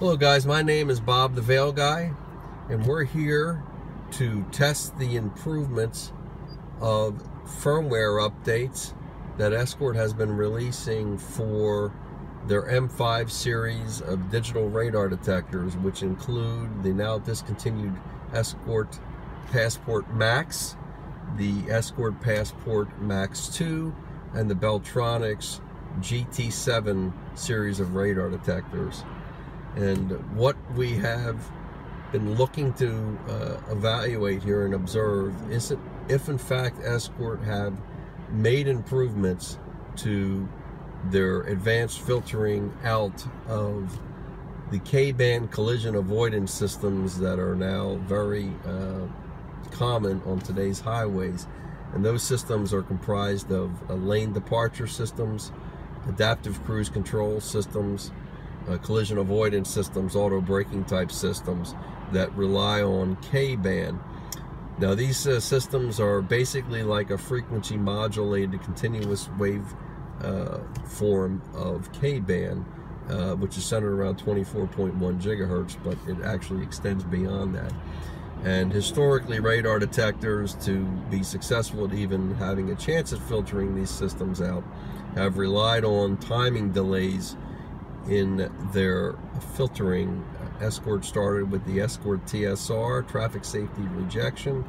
Hello guys, my name is Bob the Veil Guy and we're here to test the improvements of firmware updates that Escort has been releasing for their M5 series of digital radar detectors which include the now discontinued Escort Passport Max, the Escort Passport Max 2, and the Beltronics GT7 series of radar detectors. And what we have been looking to uh, evaluate here and observe is if in fact Escort have made improvements to their advanced filtering out of the K-band collision avoidance systems that are now very uh, common on today's highways. And those systems are comprised of uh, lane departure systems, adaptive cruise control systems, uh, collision avoidance systems, auto braking type systems that rely on K-band. Now these uh, systems are basically like a frequency modulated continuous wave uh, form of K-band, uh, which is centered around 24.1 gigahertz, but it actually extends beyond that. And historically, radar detectors, to be successful at even having a chance at filtering these systems out, have relied on timing delays in their filtering. Escort started with the Escort TSR, traffic safety rejection.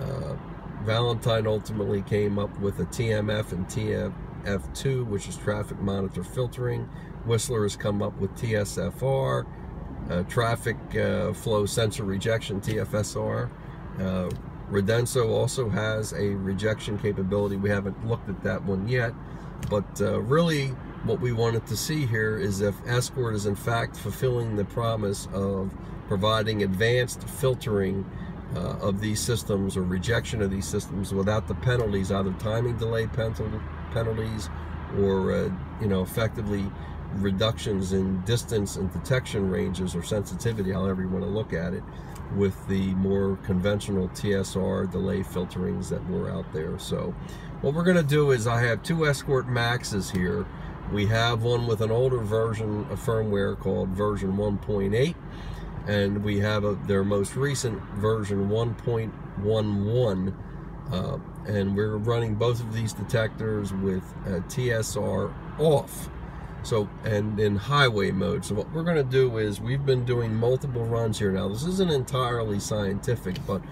Uh, Valentine ultimately came up with a TMF and TFF2, which is traffic monitor filtering. Whistler has come up with TSFR, uh, traffic uh, flow sensor rejection, TFSR. Uh, Radenso also has a rejection capability. We haven't looked at that one yet, but uh, really what we wanted to see here is if Escort is in fact fulfilling the promise of providing advanced filtering uh, of these systems or rejection of these systems without the penalties, either timing delay penalties or, uh, you know, effectively reductions in distance and detection ranges or sensitivity, however you want to look at it, with the more conventional TSR delay filterings that were out there. So what we're going to do is I have two Escort Maxes here we have one with an older version of firmware called version 1.8 and we have a, their most recent version 1.11 uh, and we're running both of these detectors with TSR off. So and in highway mode. So what we're going to do is we've been doing multiple runs here. Now this isn't entirely scientific but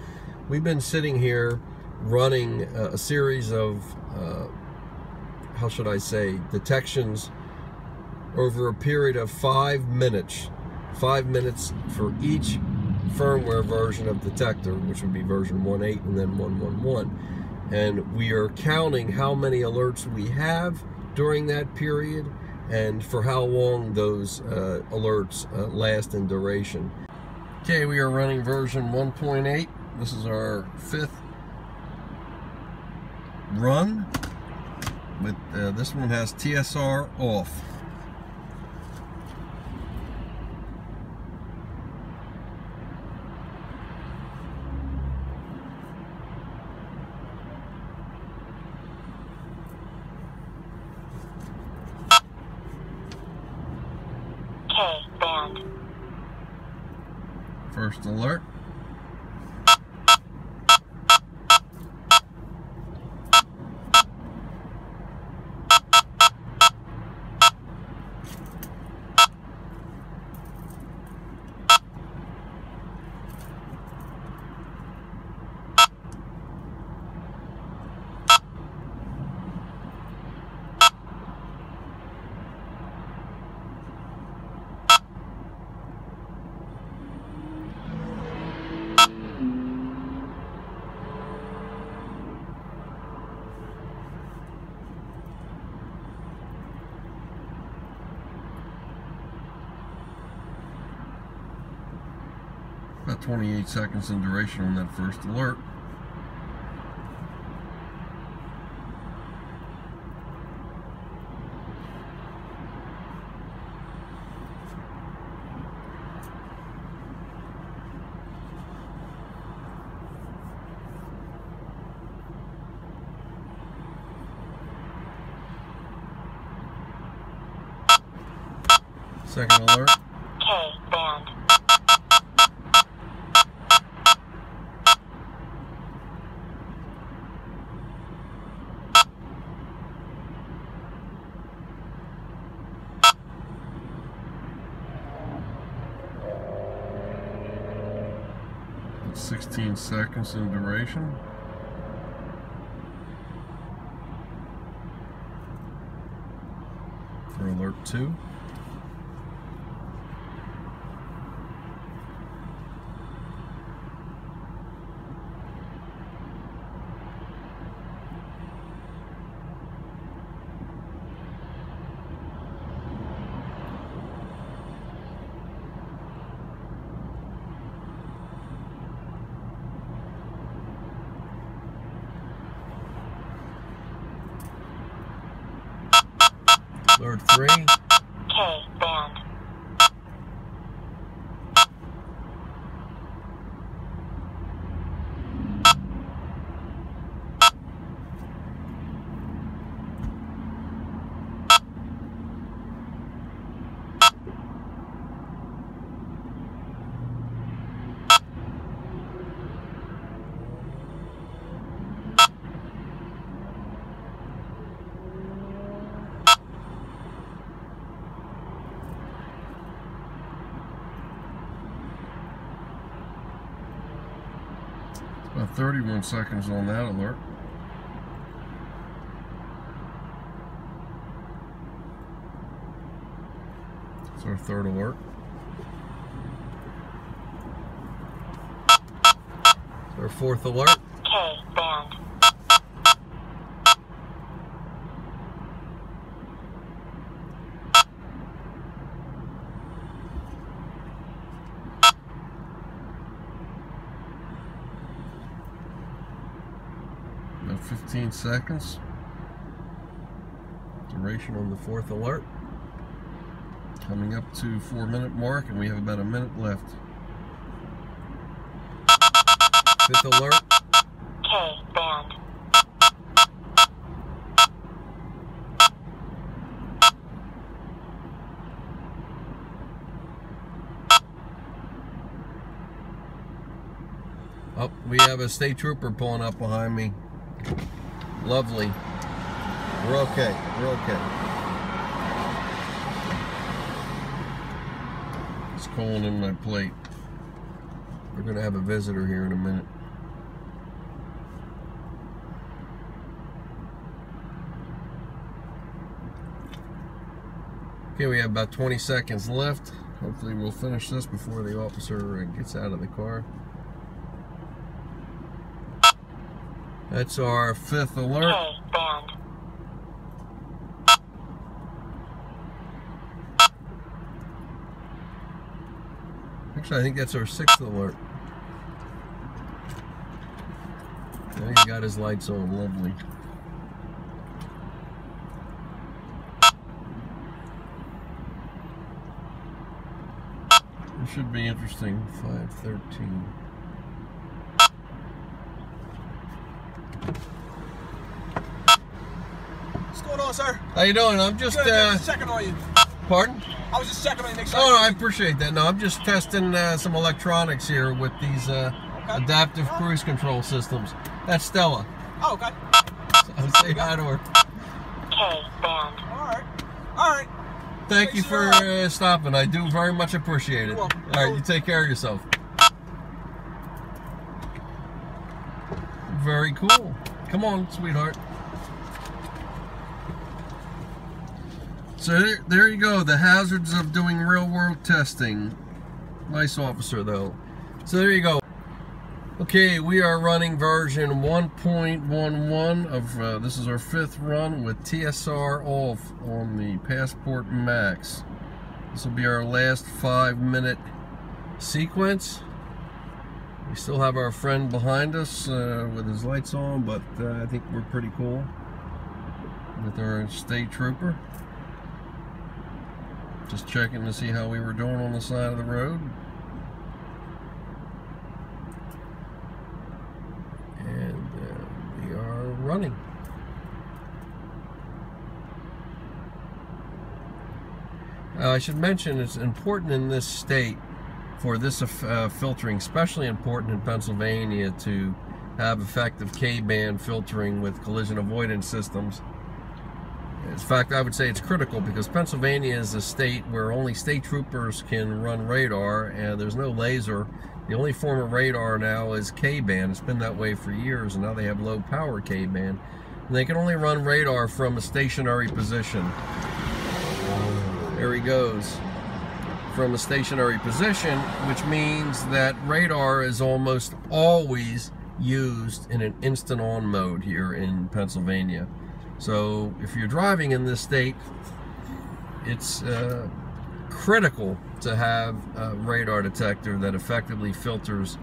we've been sitting here running a, a series of uh, how should I say, detections over a period of five minutes. Five minutes for each firmware version of detector, which would be version 1.8 and then 1.11. And we are counting how many alerts we have during that period and for how long those uh, alerts uh, last in duration. Okay, we are running version 1.8. This is our fifth run but uh, this one has TSR off. K band. First alert. 28 seconds in duration on that first alert. Second alert. 16 seconds in duration. For alert 2. Alert 3. K band. About 31 seconds on that alert. It's our third alert. It's our fourth alert. K band. About 15 seconds. Duration on the fourth alert. Coming up to four minute mark and we have about a minute left. Fifth alert. K band. Oh, we have a state trooper pulling up behind me. Lovely. We're okay. We're okay. It's calling in my plate. We're gonna have a visitor here in a minute. Okay, we have about 20 seconds left. Hopefully we'll finish this before the officer uh, gets out of the car. That's our fifth alert. Oh, K band. Actually, I think that's our sixth alert. Yeah, he got his lights on, lovely. This should be interesting. 513. What's going on, sir? How you doing? I'm just, Good, uh, just checking on you. pardon? I was just checking on you. Make sure. Oh, no, I appreciate that. No, I'm just testing uh, some electronics here with these uh, Okay. adaptive cruise control systems. That's Stella. Oh, okay. So say hi to her. K band. All right. All right. Thank you for uh, stopping. I do very much appreciate it. You're. All right, you take care of yourself. Very cool. Come on, sweetheart. So there, you go. The hazards of doing real world testing. Nice officer, though. So there you go. Okay, we are running version 1.11 of uh, this is our fifth run with TSR off on the Passport Max. This will be our last five minute sequence. We still have our friend behind us uh, with his lights on, but uh, I think we're pretty cool with our state trooper. Just checking to see how we were doing on the side of the road. and uh, we are running. Uh, I should mention it's important in this state for this uh, filtering, especially important in Pennsylvania, to have effective K-band filtering with collision avoidance systems. In fact, I would say it's critical because Pennsylvania is a state where only state troopers can run radar and there's no laser. The only form of radar now is K-band. It's been that way for years and now they have low power K-band. And they can only run radar from a stationary position. There he goes. From a stationary position, which means that radar is almost always used in an instant on mode here in Pennsylvania. So if you're driving in this state, it's uh, critical to have a radar detector that effectively filters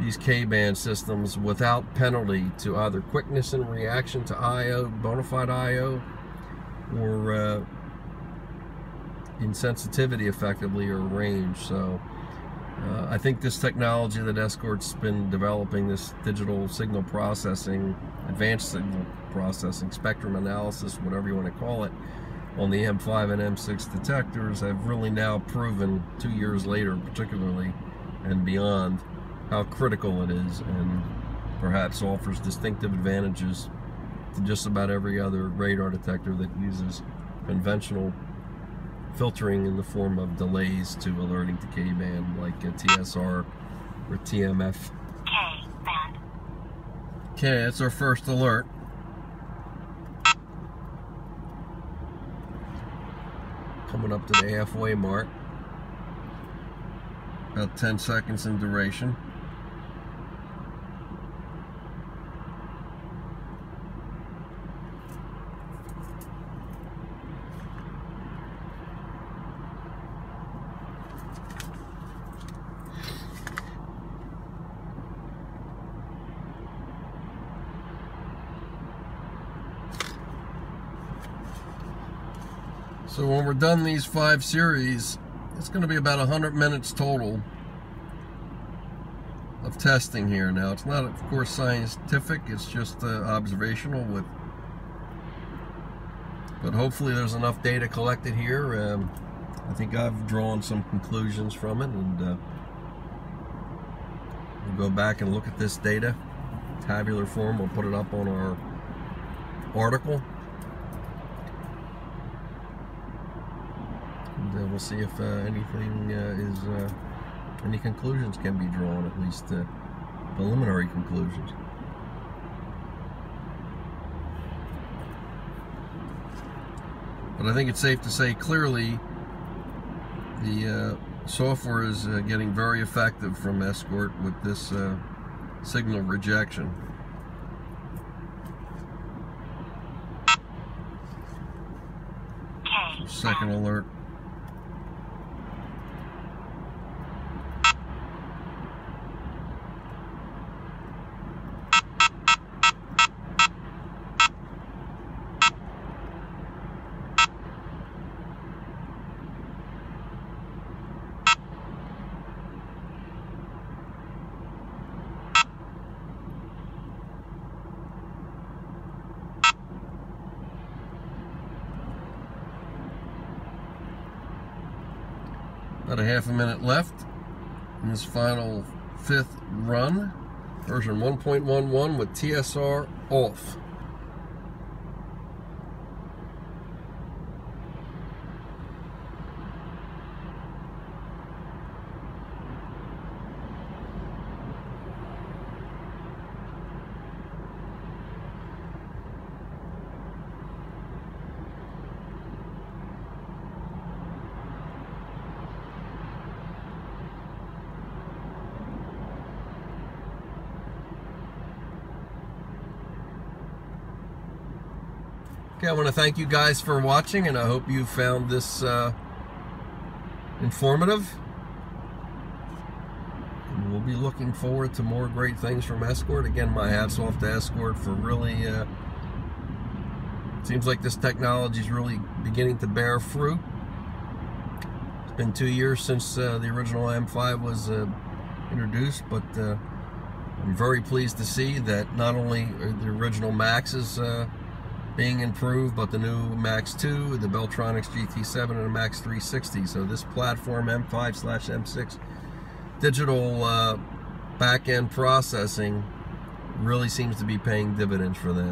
these K-band systems without penalty to either quickness in reaction to IO, bona fide IO, or uh, insensitivity effectively or range. So uh, I think this technology that Escort's been developing, this digital signal processing, advanced signal processing, spectrum analysis, whatever you want to call it, on the M5 and M6 detectors have really now proven two years later, particularly and beyond, how critical it is and perhaps offers distinctive advantages to just about every other radar detector that uses conventional filtering in the form of delays to alerting to K-band like a TSR or TMF. K-band. Okay, that's our first alert. Coming up to the halfway mark. About 10 seconds in duration. So when we're done these five series, it's going to be about 100 minutes total of testing here. Now, it's not, of course, scientific. It's just uh, observational with but hopefully there's enough data collected here. Um, I think I've drawn some conclusions from it and uh, we'll go back and look at this data tabular form. We'll put it up on our article and uh, we'll see if uh, anything uh, is uh, any conclusions can be drawn at least uh, preliminary conclusions. But I think it's safe to say clearly the uh, software is getting very effective from Escort with this signal rejection. Second alert. About a half a minute left in this final fifth run. Version 1.11 with TSR off. Okay, I want to thank you guys for watching, and I hope you found this uh, informative. And we'll be looking forward to more great things from Escort. Again, my hats off to Escort for really. Uh, seems like this technology is really beginning to bear fruit. It's been two years since uh, the original M5 was uh, introduced, but uh, I'm very pleased to see that not only the original Maxes uh, being improved, but the new Max 2, the Beltronics GT7, and the Max 360. So this platform M5 slash M6 digital uh, back-end processing really seems to be paying dividends for them.